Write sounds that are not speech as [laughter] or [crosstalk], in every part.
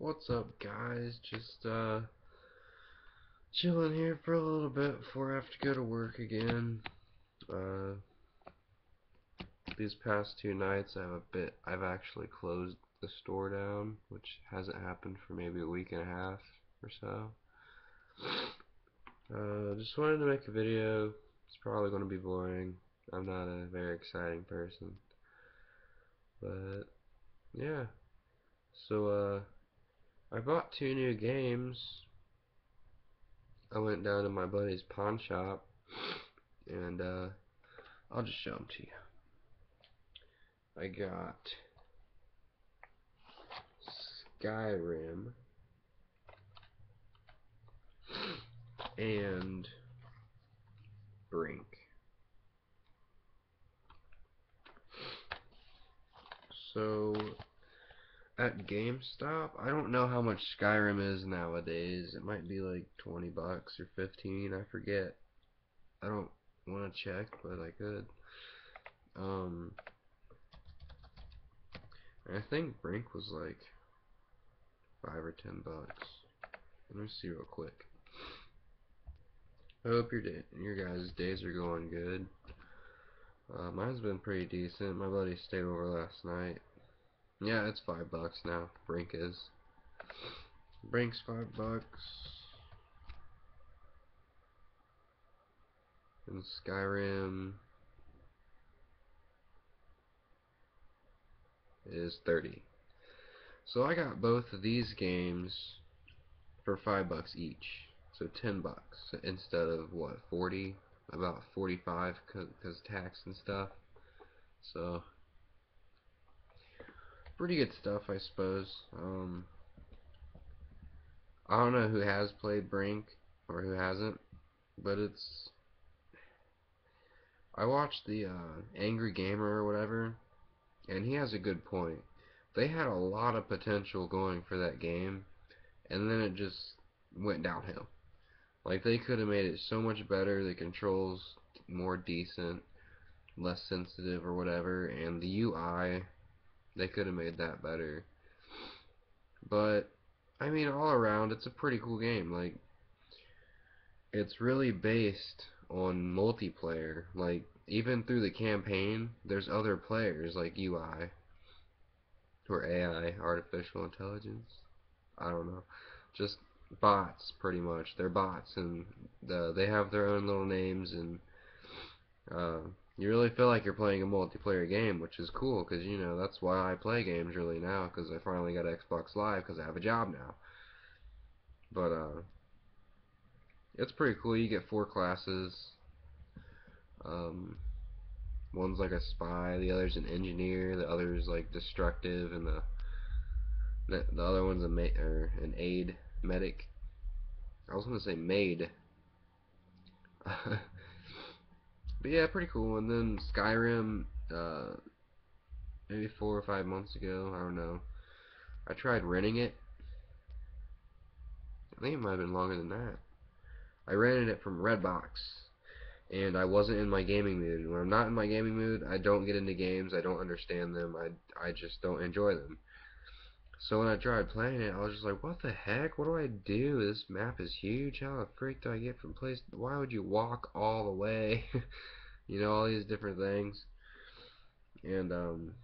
What's up guys? Just uh chilling here for a little bit before I have to go to work again. Uh these past two nights I've a bit I've actually closed the store down, which hasn't happened for maybe a week and a half or so. Uh just wanted to make a video. It's probably gonna be boring. I'm not a very exciting person. But yeah. So uh I bought two new games. I went down to my buddy's pawn shop and uh, I'll just show them to you. I got Skyrim and Brink. So at GameStop. I don't know how much Skyrim is nowadays. It might be like 20 bucks or 15. I forget. I don't want to check, but I could. Um, I think Brink was like five or ten bucks. Let me see real quick. I hope your day, your guys' days are going good. Uh, mine's been pretty decent. My buddy stayed over last night. Yeah, it's five bucks now. Brink is. Brink's five bucks. And Skyrim is 30. So I got both of these games for five bucks each. So 10 bucks instead of what, 40? About 45 because tax and stuff. So pretty good stuff, I suppose. Um, I don't know who has played Brink or who hasn't, but it's. I watched the uh, Angry Gamer or whatever, and he has a good point. They had a lot of potential going for that game, and then it just went downhill. Like they could have made it so much better. The controls more decent, less sensitive or whatever, and the UI they could have made that better. But I mean, all around, it's a pretty cool game. Like, it's really based on multiplayer. Like, even through the campaign, there's other players like UI or AI, artificial intelligence. I don't know, just bots pretty much. They're bots, and the, they have their own little names and. Uh, you really feel like you're playing a multiplayer game, which is cool because you know that's why I play games really now because I finally got Xbox Live because I have a job now. But uh, it's pretty cool. You get four classes. Um, one's like a spy, the other's an engineer, the other's like destructive, and the the, the other one's a ma or an aid medic. I was gonna say maid. [laughs] But yeah, pretty cool. And then Skyrim, uh, maybe four or five months ago, I don't know. I tried renting it. I think it might have been longer than that. I rented it from Redbox, and I wasn't in my gaming mood. When I'm not in my gaming mood, I don't get into games. I don't understand them. I I just don't enjoy them. So when I tried playing it, I was just like, what the heck? What do I do? This map is huge. How the freak do I get from place? Why would you walk all the way? [laughs] you know, all these different things. And um,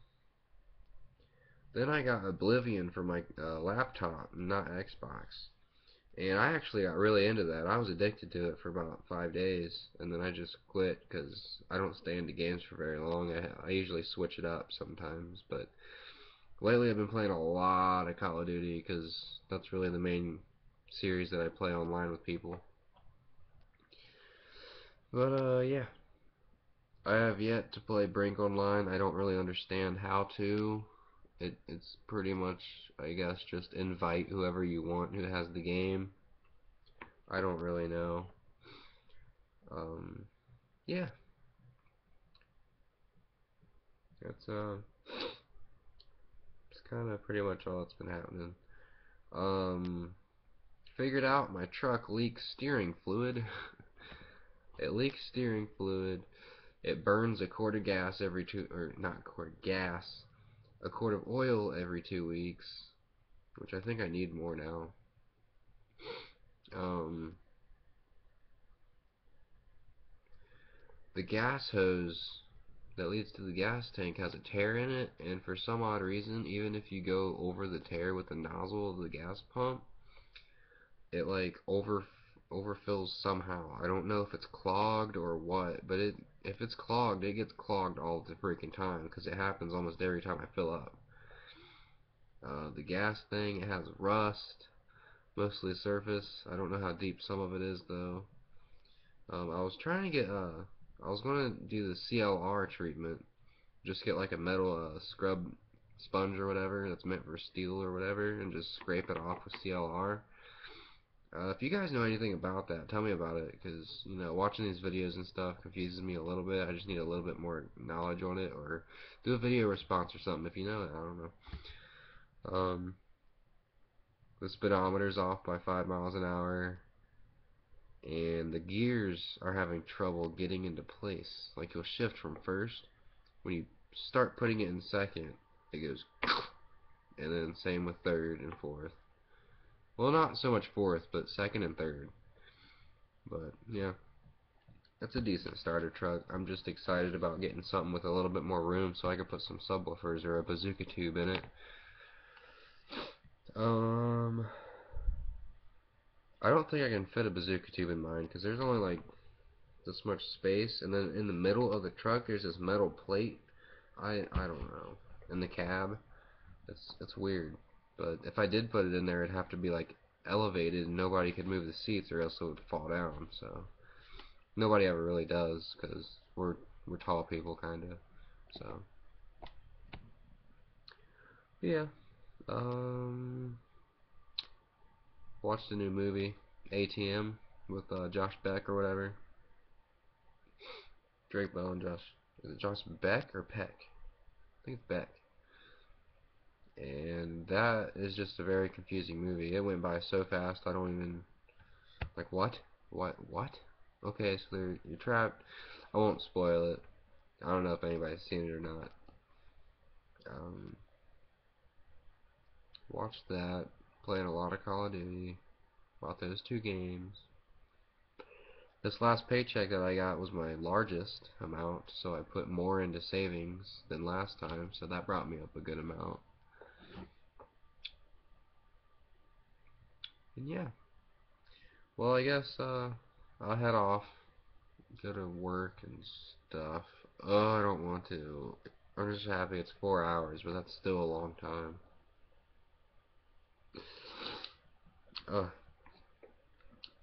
then I got Oblivion for my uh, laptop, not Xbox. And I actually got really into that. I was addicted to it for about five days, and then I just quit because I don't stay into games for very long. I, I usually switch it up sometimes, but lately I've been playing a lot of Call of Duty because that's really the main series that I play online with people. But uh, yeah. I have yet to play Brink Online. I don't really understand how to. It it's pretty much I guess just invite whoever you want who has the game. I don't really know. Um yeah. That's uh kind of pretty much all that's been happening. Um figured out my truck leaks steering fluid. [laughs] it leaks steering fluid it burns a quart of gas every two, or not quart, gas, a quart of oil every two weeks. which I think I need more now. Um, the gas hose that leads to the gas tank has a tear in it, and for some odd reason, even if you go over the tear with the nozzle of the gas pump, it like over overfills somehow. I don't know if it's clogged or what, but it if it's clogged, it gets clogged all the freaking time because it happens almost every time I fill up. Uh, the gas thing, it has rust, mostly surface. I don't know how deep some of it is though. Um, I was trying to get uh, I was going to do the CLR treatment, just get like a metal uh, scrub sponge or whatever that's meant for steel or whatever, and just scrape it off with CLR. Uh, if you guys know anything about that, tell me about it, because, you know, watching these videos and stuff confuses me a little bit. I just need a little bit more knowledge on it, or do a video response or something if you know it. I don't know. Um, the speedometer's off by 5 miles an hour, and the gears are having trouble getting into place. Like, you'll shift from first. When you start putting it in second, it goes, [laughs] and then same with third and fourth. Well, not so much fourth, but second and third. But, yeah. That's a decent starter truck. I'm just excited about getting something with a little bit more room so I can put some subwoofers or a bazooka tube in it. Um, I don't think I can fit a bazooka tube in mine because there's only like this much space, and then in the middle of the truck there's this metal plate. I I don't know. In the cab, it's it's weird. But if I did put it in there, it'd have to be like elevated, and nobody could move the seats, or else it would fall down. So nobody ever really does, because we're we're tall people, kind of. So yeah. Um, watched a new movie, ATM, with uh, Josh Beck or whatever. Drake Bell and Josh. Is it Josh Beck or Peck? I think it's Beck and that is just a very confusing movie. It went by so fast, I don't even like what, what, what? Okay, so you're trapped. I won't spoil it. I don't know if anybody's seen it or not. Um, watch that. Playing a lot of Call of Duty. Bought those two games. This last paycheck that I got was my largest amount, so I put more into savings than last time, so that brought me up a good amount. And yeah. Well, I guess uh, I'll head off, go to work and stuff. Oh, I don't want to. I'm just happy it's four hours, but that's still a long time. Uh,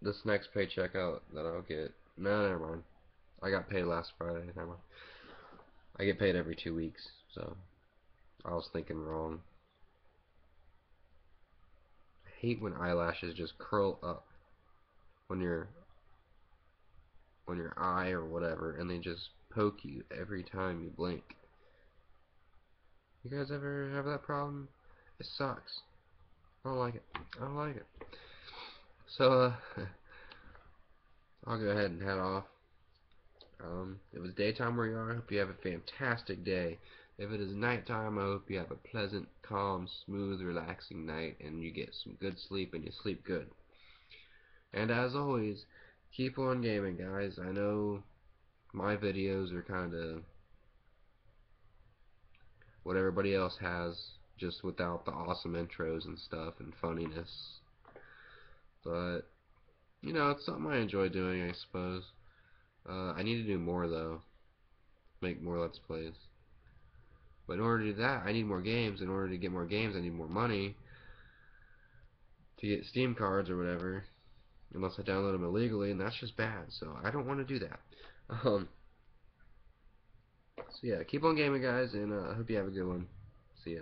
this next paycheck out that I'll get. No, never mind. I got paid last Friday. Never mind. I get paid every two weeks, so I was thinking wrong hate when eyelashes just curl up on your on your eye or whatever and they just poke you every time you blink. You guys ever have that problem? It sucks. I don't like it. I don't like it. So, uh, [laughs] I'll go ahead and head off. Um, it was daytime where you are. I hope you have a fantastic day. If it is nighttime, I hope you have a pleasant, calm, smooth, relaxing night and you get some good sleep and you sleep good. And as always, keep on gaming, guys. I know my videos are kind of what everybody else has, just without the awesome intros and stuff and funniness. But, you know, it's something I enjoy doing, I suppose. Uh, I need to do more, though. Make more Let's Plays. But in order to do that, I need more games. In order to get more games, I need more money to get Steam cards or whatever. Unless I download them illegally, and that's just bad. So I don't want to do that. [laughs] Um, so yeah, keep on gaming, guys, and uh, I hope you have a good one. See ya.